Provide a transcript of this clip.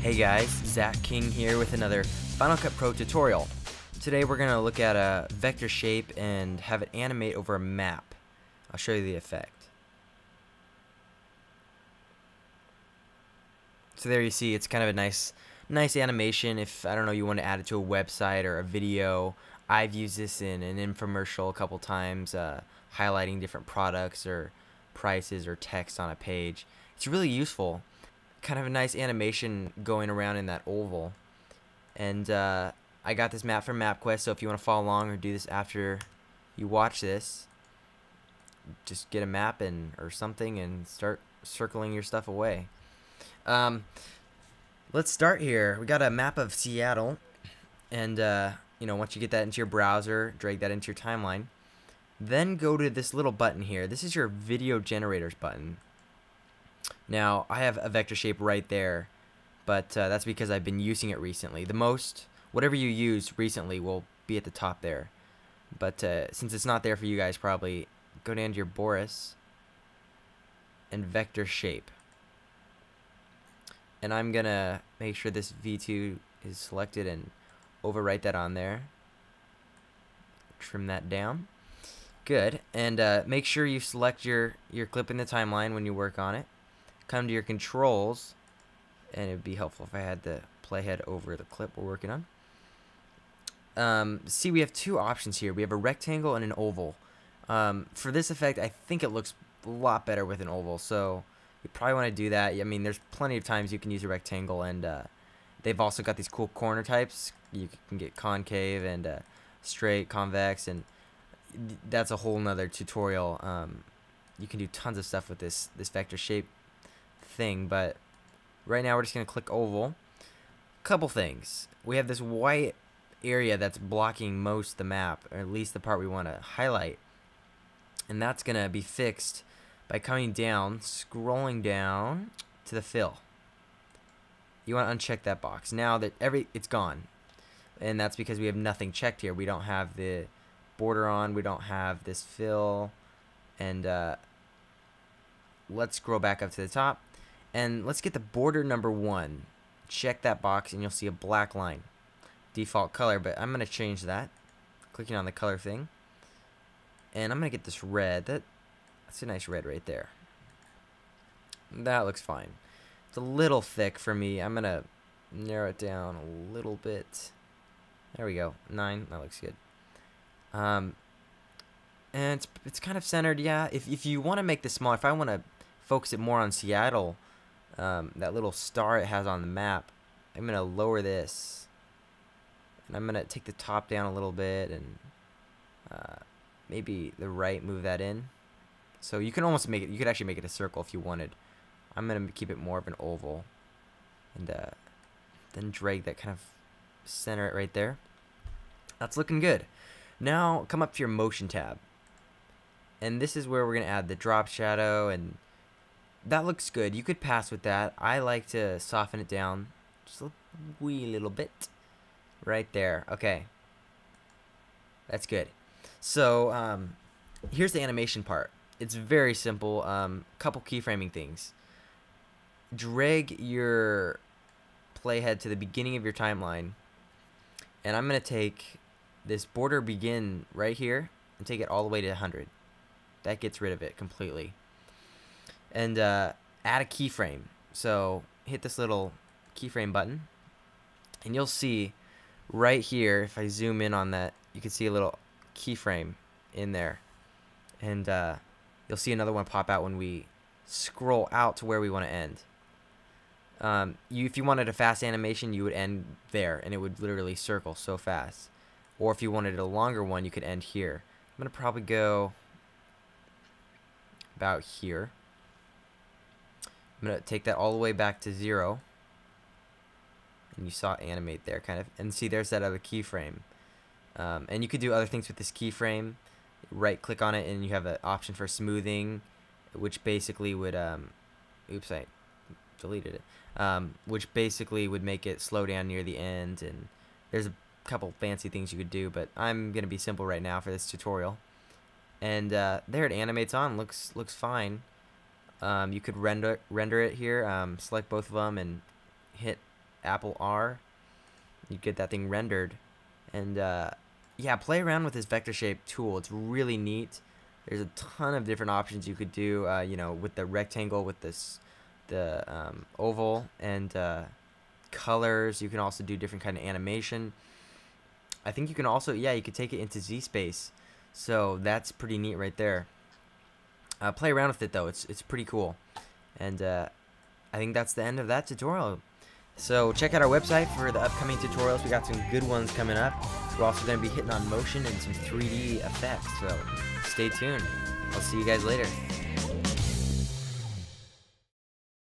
Hey guys, Zach King here with another Final Cut Pro tutorial. Today we're going to look at a vector shape and have it animate over a map. I'll show you the effect. So there you see it's kind of a nice nice animation if I don't know you want to add it to a website or a video. I've used this in an infomercial a couple times uh, highlighting different products or prices or text on a page. It's really useful kind of a nice animation going around in that oval. And uh, I got this map from MapQuest, so if you want to follow along or do this after you watch this, just get a map and or something and start circling your stuff away. Um, let's start here. We got a map of Seattle, and uh, you know once you get that into your browser, drag that into your timeline. Then go to this little button here. This is your video generators button. Now, I have a vector shape right there, but uh, that's because I've been using it recently. The most, whatever you use recently will be at the top there. But uh, since it's not there for you guys, probably go down to your Boris and vector shape. And I'm going to make sure this V2 is selected and overwrite that on there. Trim that down. Good. And uh, make sure you select your, your clip in the timeline when you work on it come to your controls, and it would be helpful if I had the playhead over the clip we're working on. Um, see, we have two options here. We have a rectangle and an oval. Um, for this effect, I think it looks a lot better with an oval, so you probably want to do that. I mean, there's plenty of times you can use a rectangle, and uh, they've also got these cool corner types. You can get concave and uh, straight, convex, and that's a whole nother tutorial. Um, you can do tons of stuff with this this vector shape thing, but right now we're just going to click oval. Couple things. We have this white area that's blocking most the map, or at least the part we want to highlight. And that's going to be fixed by coming down, scrolling down to the fill. You want to uncheck that box. Now that every it's gone. And that's because we have nothing checked here. We don't have the border on. We don't have this fill. And uh, let's scroll back up to the top. And let's get the border number one. Check that box and you'll see a black line. Default color, but I'm going to change that. Clicking on the color thing. And I'm going to get this red. That, that's a nice red right there. That looks fine. It's a little thick for me. I'm going to narrow it down a little bit. There we go. Nine. That looks good. Um, and it's, it's kind of centered. Yeah, if, if you want to make this smaller, if I want to focus it more on Seattle, um, that little star it has on the map, I'm going to lower this. And I'm going to take the top down a little bit and uh, maybe the right, move that in. So you can almost make it, you could actually make it a circle if you wanted. I'm going to keep it more of an oval. And uh, then drag that kind of center it right there. That's looking good. Now come up to your motion tab. And this is where we're going to add the drop shadow and that looks good. You could pass with that. I like to soften it down just a wee little bit. Right there. Okay. That's good. So, um, here's the animation part. It's very simple. Um, couple keyframing things. Drag your playhead to the beginning of your timeline. And I'm going to take this border begin right here and take it all the way to 100. That gets rid of it completely and uh, add a keyframe. So hit this little keyframe button, and you'll see right here, if I zoom in on that, you can see a little keyframe in there. And uh, you'll see another one pop out when we scroll out to where we want to end. Um, you, if you wanted a fast animation, you would end there, and it would literally circle so fast. Or if you wanted a longer one, you could end here. I'm going to probably go about here. I'm going to take that all the way back to zero. And you saw animate there kind of. And see, there's that other keyframe. Um, and you could do other things with this keyframe. Right click on it and you have an option for smoothing, which basically would, um, oops, I deleted it. Um, which basically would make it slow down near the end. And there's a couple fancy things you could do, but I'm going to be simple right now for this tutorial. And uh, there it animates on, looks looks fine. Um, you could render render it here. Um, select both of them and hit Apple R. You get that thing rendered, and uh, yeah, play around with this vector shape tool. It's really neat. There's a ton of different options you could do. Uh, you know, with the rectangle, with this, the um, oval, and uh, colors. You can also do different kind of animation. I think you can also, yeah, you could take it into Z space. So that's pretty neat right there. Uh, play around with it though. It's it's pretty cool. And uh, I think that's the end of that tutorial. So check out our website for the upcoming tutorials. We got some good ones coming up. We're also going to be hitting on motion and some 3D effects. So stay tuned. I'll see you guys later.